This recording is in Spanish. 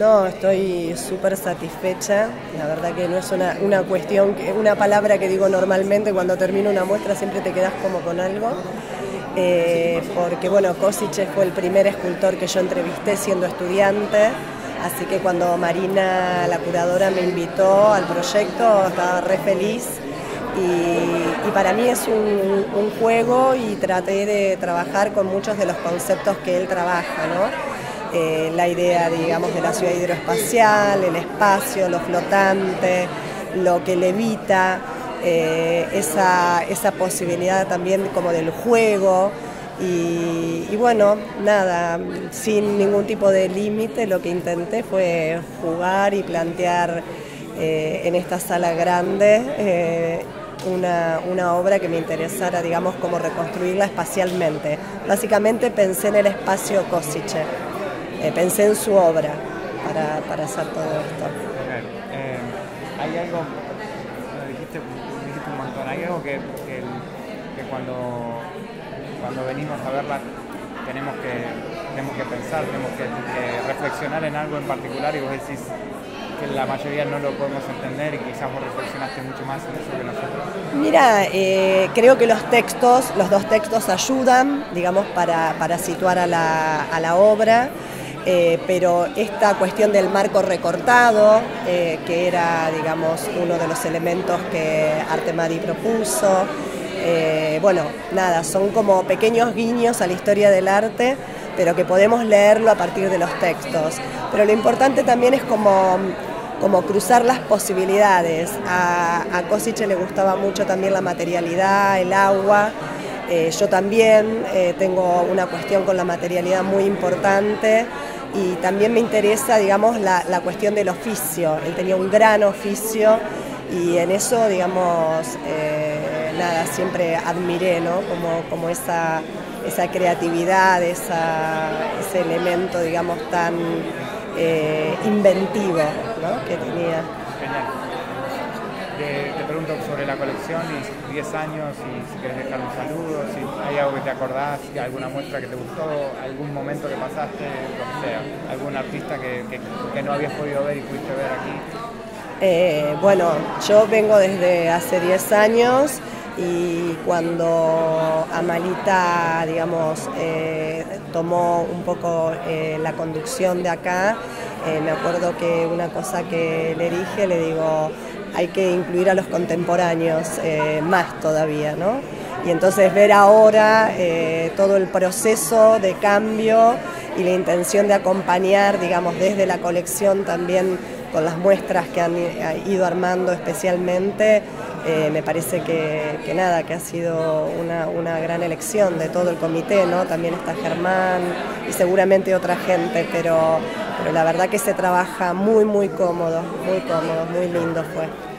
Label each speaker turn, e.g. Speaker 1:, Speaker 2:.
Speaker 1: No, estoy súper satisfecha. La verdad que no es una, una cuestión, una palabra que digo normalmente cuando termino una muestra siempre te quedas como con algo. Eh, porque bueno, Kosice fue el primer escultor que yo entrevisté siendo estudiante, así que cuando Marina, la curadora, me invitó al proyecto, estaba re feliz. Y, para mí es un, un, juego y traté de trabajar con muchos de los conceptos que él trabaja, ¿no? Eh, la idea, digamos, de la ciudad hidroespacial, el espacio, lo flotante, lo que levita, eh, esa, esa, posibilidad también como del juego. Y, bueno, nada, sin ningún tipo de límite, lo que intenté fue jugar y plantear eh, en esta sala grande una, una, obra que me interesara, digamos, como reconstruirla espacialmente. Básicamente pensé en el espacio Kosice. Eh, pensé en su obra para, para hacer todo esto.
Speaker 2: Eh, hay algo, dijiste, dijiste, un montón, hay algo que, que, que, cuando, cuando venimos a verla tenemos que, tenemos que pensar, tenemos que, que reflexionar en algo en particular y vos decís, que la mayoría no lo podemos entender y quizás vos reflexionaste mucho más en eso que nosotros?
Speaker 1: Mira, eh, creo que los textos, los dos textos ayudan, digamos, para, para situar a la, a la obra. Eh, pero esta cuestión del marco recortado, eh, que era, digamos, uno de los elementos que Artemadi propuso, eh, bueno, nada, son como pequeños guiños a la historia del arte, pero que podemos leerlo a partir de los textos. Pero lo importante también es como, como cruzar las posibilidades. A, a le gustaba mucho también la materialidad, el agua. yo también tengo una cuestión con la materialidad muy importante y también me interesa, digamos, la, la, cuestión del oficio. Él tenía un gran oficio y en eso, digamos, eh, nada, siempre admiré, ¿no? Como, como esa, esa creatividad, ese elemento, digamos, tan eh, inventivo que tenía.
Speaker 2: Genial. Te, pregunto sobre la colección y 10 años y si quieres dejar un saludo, hay algo que te acordás, alguna muestra que te gustó, algún momento que pasaste, algún artista que, no habías podido ver y pudiste ver aquí.
Speaker 1: Eh, bueno, yo vengo desde hace 10 años y cuando Amalita, digamos, eh, tomó un poco eh, la conducción de acá, me acuerdo que una cosa que le dije, le digo, hay que incluir a los contemporáneos más todavía, ¿no? Y entonces ver ahora eh, todo el proceso de cambio y la intención de acompañar, digamos, desde la colección también con las muestras que han ido armando especialmente, eh, me parece que, que, nada, que ha sido una, una, gran elección de todo el comité, ¿no? También está Germán y seguramente otra gente, pero, pero la verdad que se trabaja muy, muy cómodo, muy cómodo, muy lindo fue.